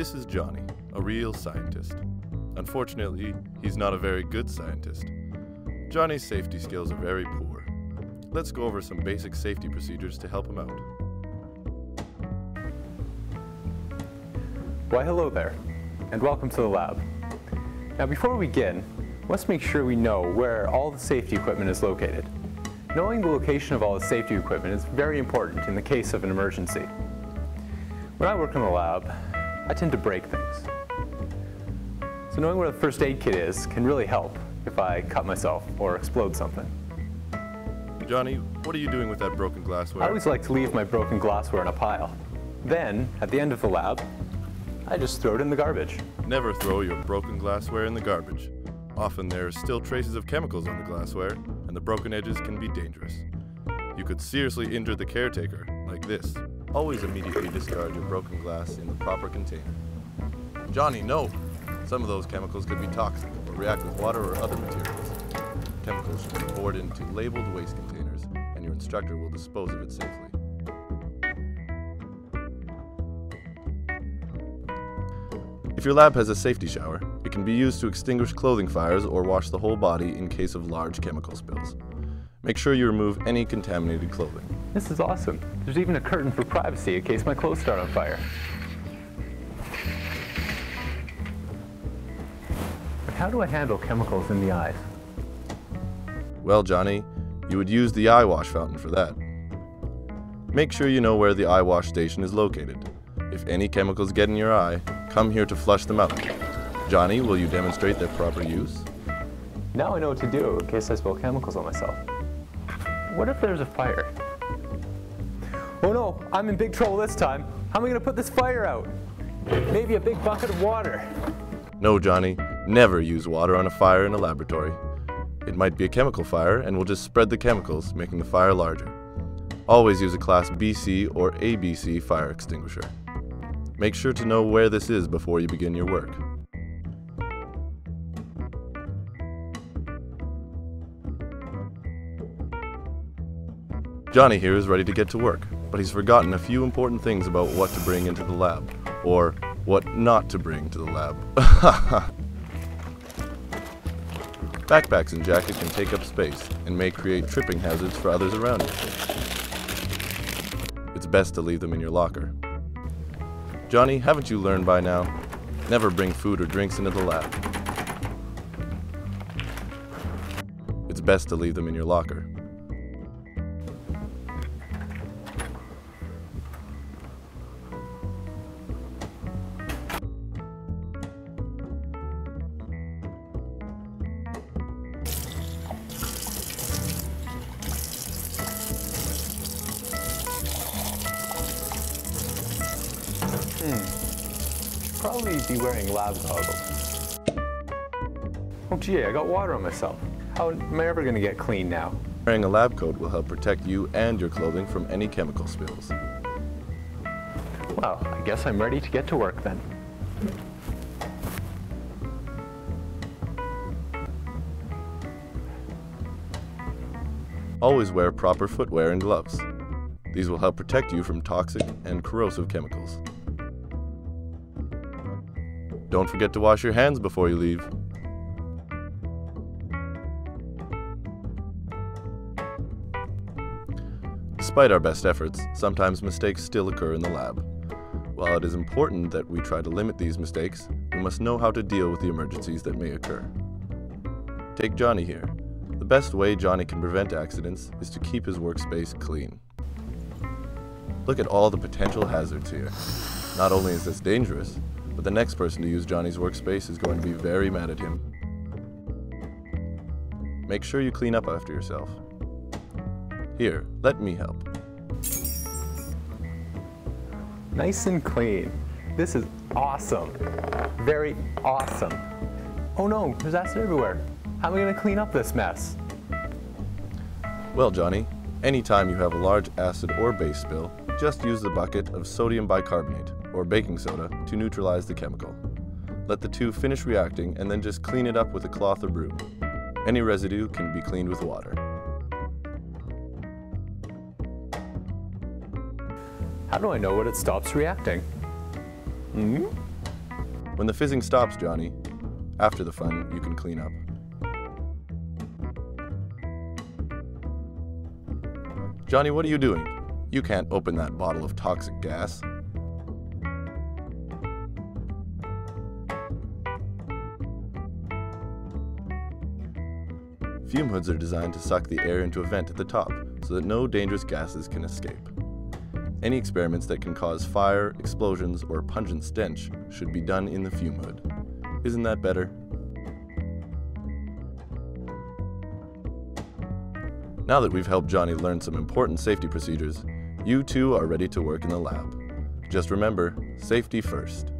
This is Johnny, a real scientist. Unfortunately, he's not a very good scientist. Johnny's safety skills are very poor. Let's go over some basic safety procedures to help him out. Why hello there, and welcome to the lab. Now before we begin, let's make sure we know where all the safety equipment is located. Knowing the location of all the safety equipment is very important in the case of an emergency. When I work in the lab, I tend to break things. So knowing where the first aid kit is can really help if I cut myself or explode something. Johnny, what are you doing with that broken glassware? I always like to leave my broken glassware in a pile. Then, at the end of the lab, I just throw it in the garbage. Never throw your broken glassware in the garbage. Often there are still traces of chemicals on the glassware, and the broken edges can be dangerous. You could seriously injure the caretaker, like this. Always immediately discard your broken glass in the proper container. Johnny, no! Some of those chemicals could be toxic or react with water or other materials. Chemicals should be poured into labeled waste containers, and your instructor will dispose of it safely. If your lab has a safety shower, it can be used to extinguish clothing fires or wash the whole body in case of large chemical spills. Make sure you remove any contaminated clothing. This is awesome. There's even a curtain for privacy in case my clothes start on fire. But how do I handle chemicals in the eyes? Well, Johnny, you would use the eye wash fountain for that. Make sure you know where the eye wash station is located. If any chemicals get in your eye, come here to flush them out. Johnny, will you demonstrate their proper use? Now I know what to do in case I spill chemicals on myself. What if there's a fire? Oh no, I'm in big trouble this time. How am I gonna put this fire out? Maybe a big bucket of water. No, Johnny, never use water on a fire in a laboratory. It might be a chemical fire and will just spread the chemicals, making the fire larger. Always use a Class BC or ABC fire extinguisher. Make sure to know where this is before you begin your work. Johnny here is ready to get to work, but he's forgotten a few important things about what to bring into the lab, or what not to bring to the lab. Backpacks and jacket can take up space and may create tripping hazards for others around you. It's best to leave them in your locker. Johnny, haven't you learned by now? Never bring food or drinks into the lab. It's best to leave them in your locker. Hmm. Probably be wearing lab goggles. Oh gee, I got water on myself. How am I ever gonna get clean now? Wearing a lab coat will help protect you and your clothing from any chemical spills. Well, I guess I'm ready to get to work then. Always wear proper footwear and gloves. These will help protect you from toxic and corrosive chemicals. Don't forget to wash your hands before you leave. Despite our best efforts, sometimes mistakes still occur in the lab. While it is important that we try to limit these mistakes, we must know how to deal with the emergencies that may occur. Take Johnny here. The best way Johnny can prevent accidents is to keep his workspace clean. Look at all the potential hazards here. Not only is this dangerous, but the next person to use Johnny's workspace is going to be very mad at him. Make sure you clean up after yourself. Here, let me help. Nice and clean. This is awesome. Very awesome. Oh no, there's acid everywhere. How am I gonna clean up this mess? Well, Johnny, anytime you have a large acid or base spill, just use the bucket of sodium bicarbonate or baking soda to neutralize the chemical. Let the two finish reacting and then just clean it up with a cloth or broom. Any residue can be cleaned with water. How do I know when it stops reacting? Hmm? When the fizzing stops, Johnny, after the fun, you can clean up. Johnny, what are you doing? You can't open that bottle of toxic gas. Fume hoods are designed to suck the air into a vent at the top so that no dangerous gases can escape. Any experiments that can cause fire, explosions, or pungent stench should be done in the fume hood. Isn't that better? Now that we've helped Johnny learn some important safety procedures, you too are ready to work in the lab. Just remember, safety first.